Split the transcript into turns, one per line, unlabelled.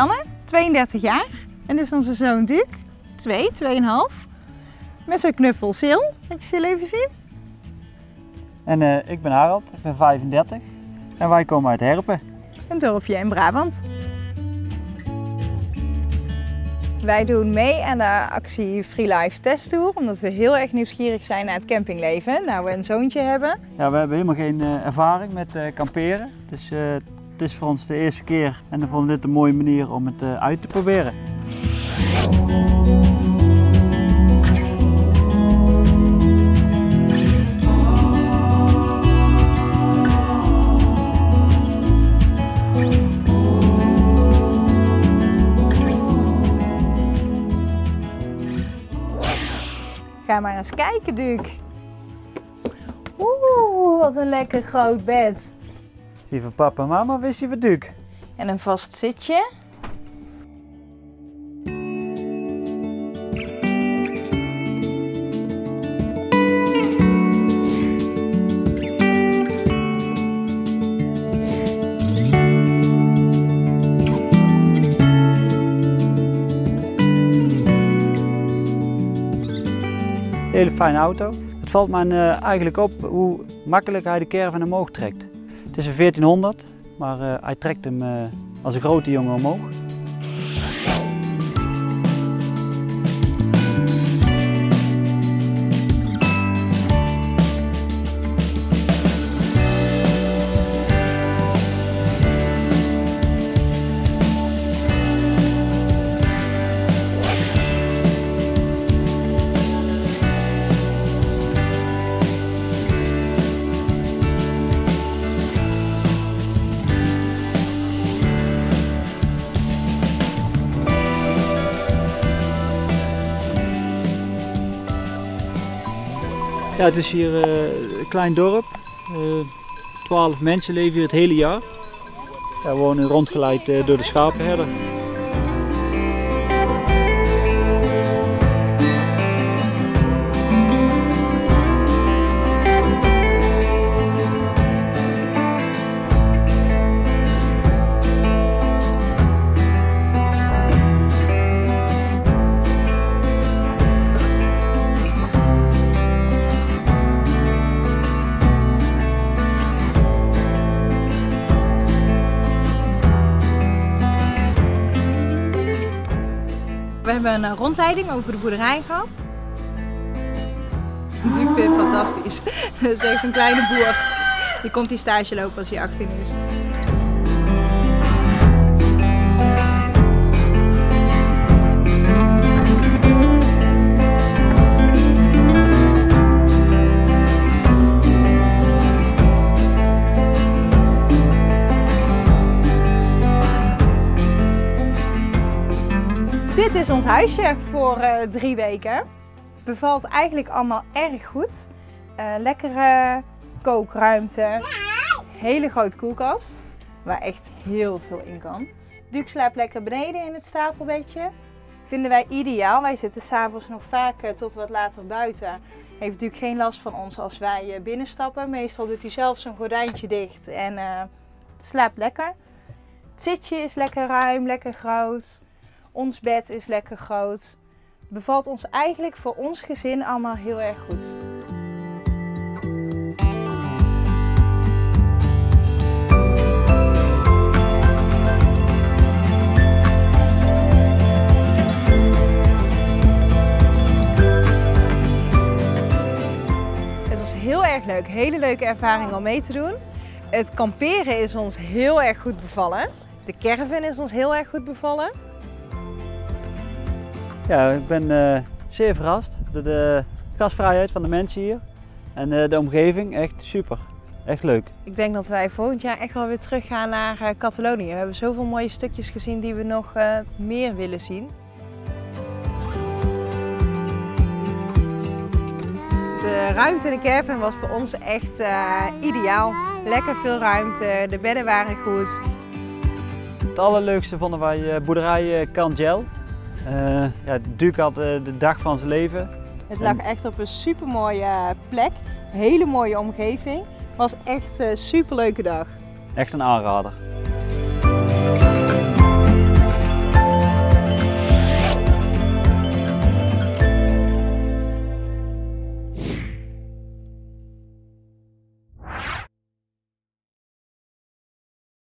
Janne, 32 jaar. En dit is onze zoon Duke, 2, 2,5. Met zijn knuffel Sil. Laat je Sil even zien.
En uh, ik ben Harald, ik ben 35 en wij komen uit Herpen.
Een dorpje in Brabant. Wij doen mee aan de actie Free Life Test Tour, omdat we heel erg nieuwsgierig zijn naar het campingleven. Nou, we een zoontje hebben.
Ja, we hebben helemaal geen uh, ervaring met uh, kamperen. Dus uh, het is voor ons de eerste keer en we vonden dit een mooie manier om het uit te proberen.
Ga maar eens kijken, Duke. Oeh, wat een lekker groot bed.
Zie van papa en mama, wist je van Duke.
En een vast zitje.
hele fijne auto. Het valt me uh, eigenlijk op hoe makkelijk hij de caravan omhoog trekt. Het is een 1400, maar uh, hij trekt hem uh, als een grote jongen omhoog. Ja, het is hier uh, een klein dorp. Uh, 12 mensen leven hier het hele jaar. Ja, we wonen rondgeleid uh, door de schapenherder.
We hebben een rondleiding over de boerderij gehad. Ik vind het fantastisch. Is echt een kleine boer. Die komt die stage lopen als hij 18 is. Dit is ons huisje voor uh, drie weken. Bevalt eigenlijk allemaal erg goed. Uh, lekkere kookruimte. Hele grote koelkast. Waar echt heel veel in kan. Duke slaapt lekker beneden in het stapelbedje. Vinden wij ideaal. Wij zitten s'avonds nog vaak uh, tot wat later buiten. Heeft Duke geen last van ons als wij binnenstappen. Meestal doet hij zelf zijn gordijntje dicht en slaapt lekker. Het zitje is lekker ruim, lekker groot. Ons bed is lekker groot. Bevalt ons eigenlijk voor ons gezin allemaal heel erg goed. Het was heel erg leuk, hele leuke ervaring om mee te doen. Het kamperen is ons heel erg goed bevallen. De caravan is ons heel erg goed bevallen.
Ja, ik ben uh, zeer verrast door de gastvrijheid van de mensen hier en uh, de omgeving. Echt super, echt leuk.
Ik denk dat wij volgend jaar echt wel weer terug gaan naar uh, Catalonië. We hebben zoveel mooie stukjes gezien die we nog meer willen zien. De ruimte in de caravan was voor ons echt ideaal. Lekker veel ruimte, de bedden waren goed.
Het allerleukste vonden wij boerderij Cangel. Uh, ja, Duke had uh, de dag van zijn leven.
Het lag echt op een super mooie plek, hele mooie omgeving. Het was echt een super leuke dag.
Echt een aanrader.